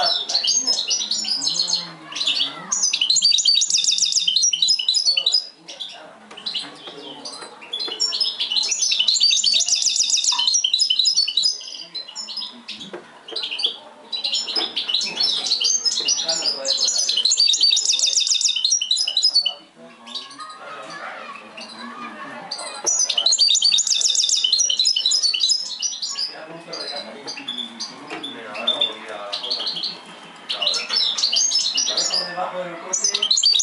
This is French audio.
করা par le